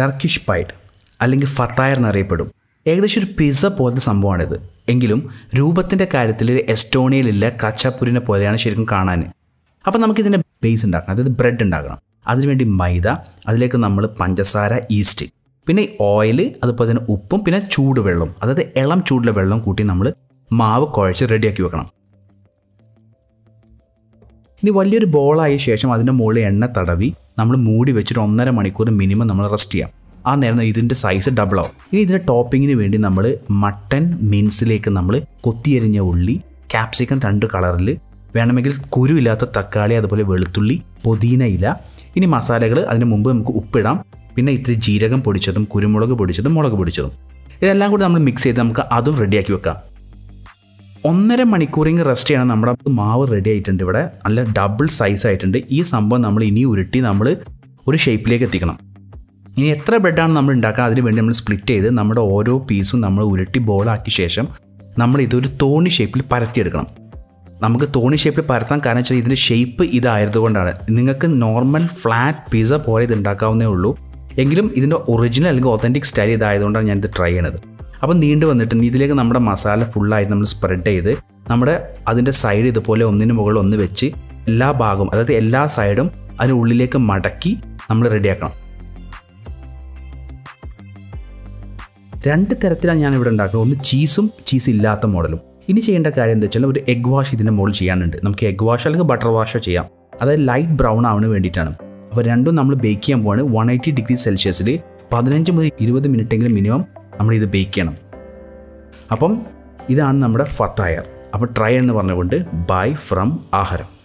Turkish pied അല്ലെങ്കിൽ ഫത്തായർ എന്നറിയപ്പെടും. ഏകദേശം ഒരു പിസ പോലത്തെ സംഭവമാണിത്. എങ്കിലും രൂപത്തിന്റെ കാര്യത്തിൽ എസ്റ്റോണിയയിലില്ല കച്ചാപ്പുരിനെ പോലെയാണ് ശരിക്കും കാണാൻ. അപ്പോൾ നമുക്കിതിന്റെ ബേസ് ഉണ്ടാക്കണം. അതായത് ബ്രെഡ് ഉണ്ടാക്കണം. അതിനുവേണ്ടി മൈദ അതിലേക്ക് നമ്മൾ പഞ്ചസാര ഈസ്റ്റ് പിന്നെ ഓയിൽ അതുപോലെ തന്നെ ഉപ്പും പിന്നെ ചൂടുവെള്ളം അതായത് ഇളം ചൂടിലെ വെള്ളം കൂട്ടി നമ്മൾ മാവ് കുഴച്ച് റെഡിയാക്കി വെക്കണം. ഇനി വലിയൊരു ബോളായ ശേഷം അതിന്റെ മുകളിൽ എണ്ണ തടവി നമ്മൾ മൂടി വെച്ചിട്ട് ഒന്നര മണിക്കൂർ മിനിമം നമ്മൾ റെസ്റ്റ് ചെയ്യാം. ആ നേരം ഇതിന്റെ സൈസ് ഡബിൾ ആവും. ഇനി ഇതിന്റെ ടോപ്പിങ്ങിന് വേണ്ടി നമ്മൾ മട്ടൻ മീൻസിലേക്ക് നമ്മൾ കൊത്തിയരിഞ്ഞ ഉള്ളി ക്യാപ്സിക്കം രണ്ട് കളറിൽ വേണമെങ്കിൽ കുരുവില്ലാത്ത തക്കാളി അതുപോലെ വെളുത്തുള്ളി പൊതീന ഇല ഇനി മസാലകൾ അതിന് മുമ്പ് നമുക്ക് ഉപ്പിടാം. പിന്നെ ഇത്തിരി ജീരകം പൊടിച്ചതും കുരുമുളക് പൊടിച്ചതും മുളക് പൊടിച്ചതും. ഇതെല്ലാം കൂടി നമ്മൾ മിക്സ് ചെയ്ത് നമുക്ക് അതും റെഡിയാക്കി വെക്കാം. ഒന്നര മണിക്കൂറിങ് റെസ്റ്റ് ചെയ്യണം. നമ്മുടെ മാവ് റെഡി ആയിട്ടുണ്ട് ഇവിടെ. നല്ല ഡബിൾ സൈസ് ആയിട്ടുണ്ട്. ഈ സംഭവം നമ്മൾ ഇനി ഉരുട്ടി നമ്മൾ ഒരു ഷേപ്പിലേക്ക് എത്തിക്കണം. ഇനി എത്ര ബ്രെഡാണ് നമ്മൾ ഉണ്ടാക്കുക അതിന് വേണ്ടി നമ്മൾ സ്പ്ലിറ്റ് ചെയ്ത് നമ്മുടെ ഓരോ പീസും നമ്മൾ ഉരുട്ടി ബോളാക്കിയ ശേഷം നമ്മൾ ഇതൊരു തോണി ഷേപ്പിൽ പരത്തിയെടുക്കണം. നമുക്ക് തോണി ഷേപ്പിൽ പരത്താൻ കാരണം വെച്ചാൽ ഇതിന്റെ ഷേപ്പ് ഇതായതുകൊണ്ടാണ്. നിങ്ങൾക്ക് നോർമൽ ഫ്ലാറ്റ് പിസ്സ പോലെ ഇത് ഉണ്ടാക്കാവുന്നേ ഉള്ളൂ. എങ്കിലും ഇതിന്റെ ഒറിജിനൽ അല്ലെങ്കിൽ ഒത്തന്റിക് സ്റ്റൈൽ ഇതായതുകൊണ്ടാണ് ഞാനിത് ട്രൈ ചെയ്യണത്. അപ്പോൾ നീണ്ടു വന്നിട്ട് ഇതിലേക്ക് നമ്മുടെ മസാല ഫുള്ളായിട്ട് നമ്മൾ സ്പ്രെഡ് ചെയ്ത് നമ്മുടെ അതിന്റെ സൈഡ് ഇതുപോലെ ഒന്നിന് മുകളിൽ ഒന്ന് വെച്ച് എല്ലാ ഭാഗവും അതായത് എല്ലാ സൈഡും അതിന് ഉള്ളിലേക്ക് മടക്കി നമ്മൾ റെഡിയാക്കണം രണ്ട് തരത്തിലാണ് ഞാൻ ഇവിടെ ഉണ്ടാക്കുന്നത്. ഒന്ന് ചീസും ചീസ് ഇല്ലാത്ത മോഡലും. ഇനി ചെയ്യേണ്ട കാര്യം എന്താ വെച്ചാൽ ഒരു എഗ് വാഷ് ഇതിന്റെ മുകളിൽ ചെയ്യാനുണ്ട്. നമുക്ക് എഗ് വാഷ് അല്ലെങ്കിൽ ബട്ടർ വാഷോ ചെയ്യാം. അതായത് ലൈറ്റ് ബ്രൗൺ ആവാൻ വേണ്ടിയിട്ടാണ്. അപ്പോൾ രണ്ടും നമ്മൾ ബേക്ക് ചെയ്യാൻ പോവാണ്. വൺ എയ്റ്റി ഡിഗ്രി സെൽഷ്യസിൽ പതിനഞ്ച് മുതൽ ഇരുപത് മിനിറ്റെങ്കിലും മിനിമം നമ്മൾ ഇത് ബേക്ക് ചെയ്യണം. അപ്പം ഇതാണ് നമ്മുടെ ഫത്തായർ. അപ്പോൾ ട്രൈ എന്ന് പറഞ്ഞുകൊണ്ട് ബൈ ഫ്രം ആഹാരം.